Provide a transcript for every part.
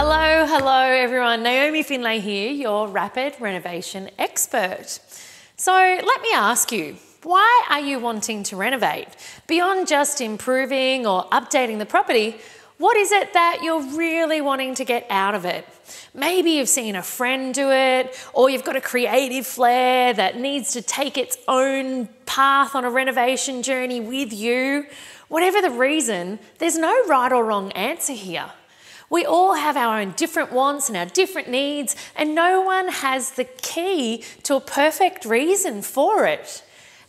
Hello, hello everyone. Naomi Findlay here, your rapid renovation expert. So let me ask you, why are you wanting to renovate? Beyond just improving or updating the property, what is it that you're really wanting to get out of it? Maybe you've seen a friend do it, or you've got a creative flair that needs to take its own path on a renovation journey with you. Whatever the reason, there's no right or wrong answer here. We all have our own different wants and our different needs, and no one has the key to a perfect reason for it.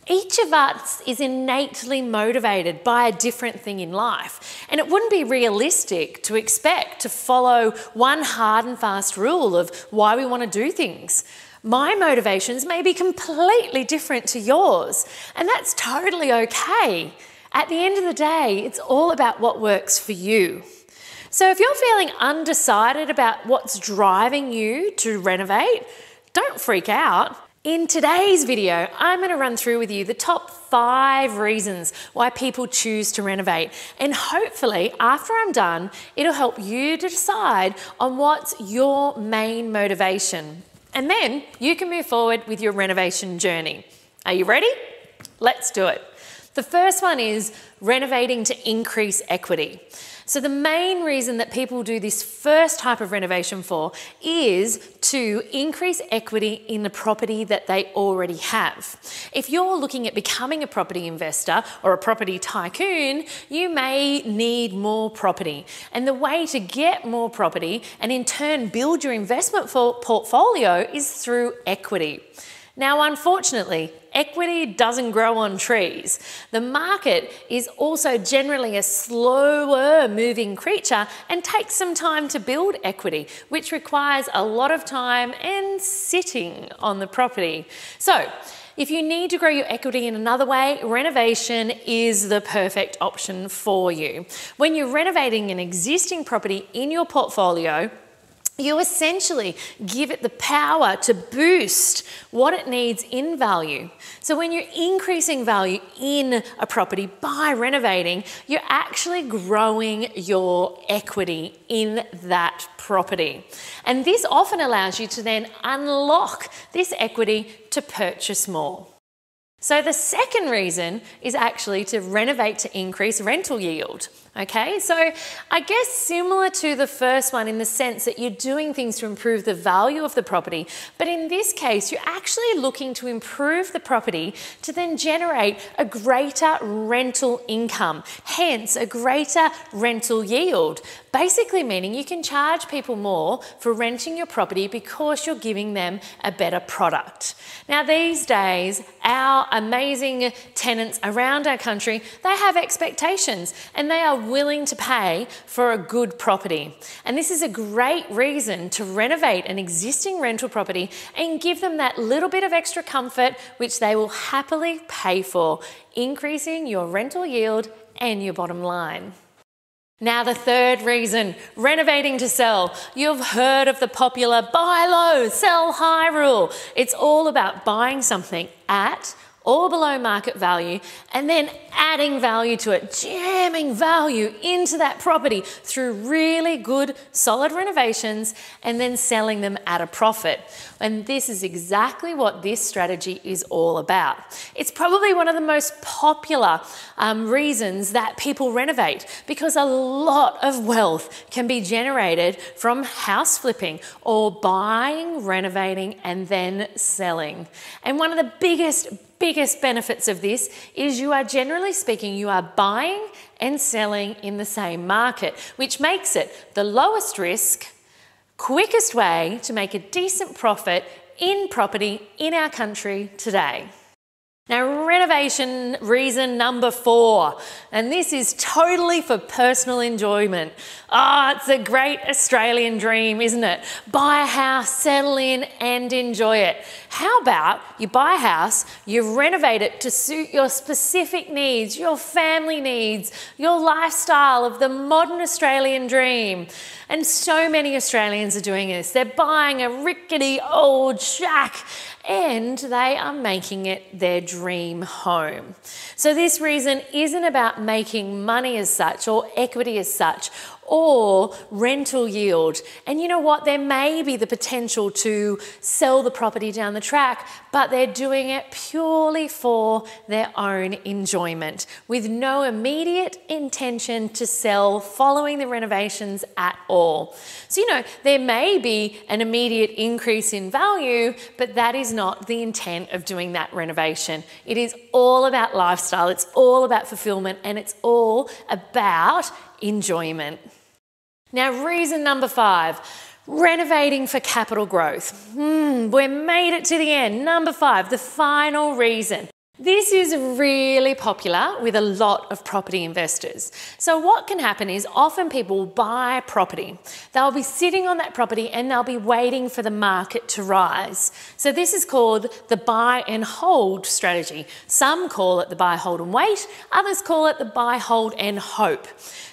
Each of us is innately motivated by a different thing in life, and it wouldn't be realistic to expect to follow one hard and fast rule of why we want to do things. My motivations may be completely different to yours, and that's totally okay. At the end of the day, it's all about what works for you. So if you're feeling undecided about what's driving you to renovate, don't freak out. In today's video, I'm going to run through with you the top five reasons why people choose to renovate. And hopefully, after I'm done, it'll help you to decide on what's your main motivation. And then you can move forward with your renovation journey. Are you ready? Let's do it. The first one is renovating to increase equity. So, the main reason that people do this first type of renovation for is to increase equity in the property that they already have. If you're looking at becoming a property investor or a property tycoon, you may need more property. And the way to get more property and in turn build your investment portfolio is through equity. Now, unfortunately, equity doesn't grow on trees. The market is also generally a slower moving creature and takes some time to build equity, which requires a lot of time and sitting on the property. So, if you need to grow your equity in another way, renovation is the perfect option for you. When you're renovating an existing property in your portfolio, you essentially give it the power to boost what it needs in value. So, when you're increasing value in a property by renovating, you're actually growing your equity in that property. And this often allows you to then unlock this equity to purchase more. So, the second reason is actually to renovate to increase rental yield. Okay, so I guess similar to the first one in the sense that you're doing things to improve the value of the property, but in this case, you're actually looking to improve the property to then generate a greater rental income, hence a greater rental yield. Basically, meaning you can charge people more for renting your property because you're giving them a better product. Now, these days, our amazing tenants around our country, they have expectations and they are willing to pay for a good property. And this is a great reason to renovate an existing rental property and give them that little bit of extra comfort which they will happily pay for, increasing your rental yield and your bottom line. Now, the third reason renovating to sell. You've heard of the popular buy low, sell high rule. It's all about buying something at or below market value, and then adding value to it, jamming value into that property through really good, solid renovations, and then selling them at a profit. And this is exactly what this strategy is all about. It's probably one of the most popular um, reasons that people renovate because a lot of wealth can be generated from house flipping or buying, renovating, and then selling. And one of the biggest biggest benefits of this is you are generally speaking, you are buying and selling in the same market, which makes it the lowest risk, quickest way to make a decent profit in property in our country today. Now, renovation reason number four, and this is totally for personal enjoyment. Ah, oh, it's a great Australian dream, isn't it? Buy a house, settle in, and enjoy it. How about you buy a house, you renovate it to suit your specific needs, your family needs, your lifestyle of the modern Australian dream? And so many Australians are doing this. They're buying a rickety old shack and they are making it their dream home. So, this reason isn't about making money as such or equity as such. Or rental yield. And you know what? There may be the potential to sell the property down the track, but they're doing it purely for their own enjoyment with no immediate intention to sell following the renovations at all. So, you know, there may be an immediate increase in value, but that is not the intent of doing that renovation. It is all about lifestyle, it's all about fulfillment, and it's all about enjoyment. Now, reason number five renovating for capital growth. Hmm, we made it to the end. Number five, the final reason. This is really popular with a lot of property investors. So, what can happen is often people buy property. They'll be sitting on that property and they'll be waiting for the market to rise. So, this is called the buy and hold strategy. Some call it the buy, hold, and wait, others call it the buy, hold, and hope.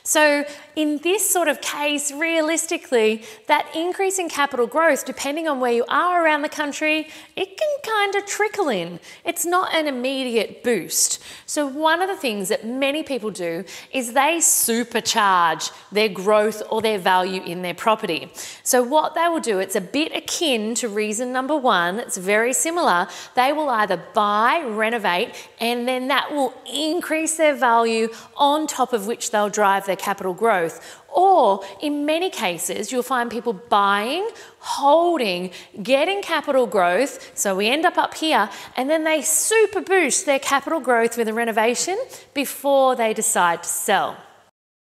So, in this sort of case, realistically, that increase in capital growth, depending on where you are around the country, it can kind of trickle in. It's not an immediate boost. So, one of the things that many people do is they supercharge their growth or their value in their property. So, what they will do, it's a bit akin to reason number one, it's very similar. They will either buy, renovate, and then that will increase their value on top of which they'll drive their capital growth. Or in many cases, you'll find people buying, holding, getting capital growth. So we end up up here, and then they super boost their capital growth with a renovation before they decide to sell.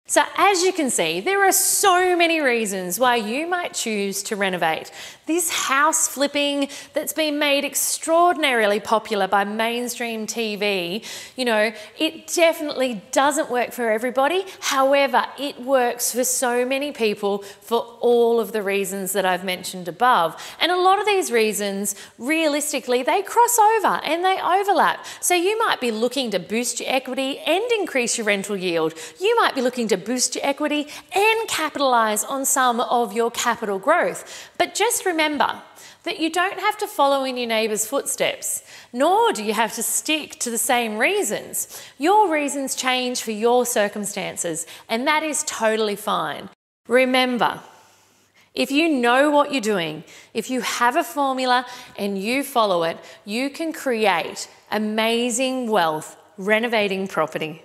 So, as you can see, there are so many reasons why you might choose to renovate. This house flipping that's been made extraordinarily popular by mainstream TV, you know, it definitely doesn't work for everybody. However, it works for so many people for all of the reasons that I've mentioned above. And a lot of these reasons, realistically, they cross over and they overlap. So, you might be looking to boost your equity and increase your rental yield. You might be looking to boost your equity and capitalize on some of your capital growth. But just remember, that you don't have to follow in your neighbour's footsteps, nor do you have to stick to the same reasons. Your reasons change for your circumstances, and that is totally fine. Remember, if you know what you're doing, if you have a formula and you follow it, you can create amazing wealth renovating property.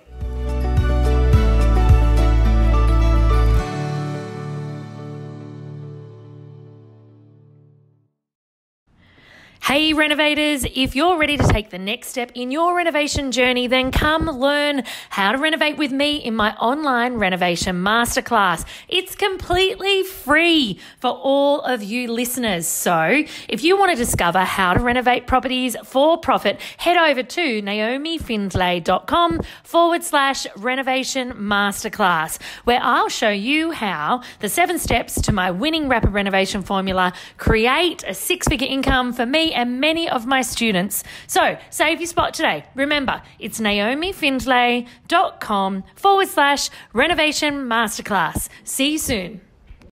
Hey, renovators, if you're ready to take the next step in your renovation journey, then come learn how to renovate with me in my online renovation masterclass. It's completely free for all of you listeners. So if you want to discover how to renovate properties for profit, head over to naomifindlay.com forward slash renovation masterclass, where I'll show you how the seven steps to my winning rapid renovation formula create a six figure income for me and many of my students. So save your spot today. Remember, it's naomifindlay.com forward slash renovation masterclass. See you soon.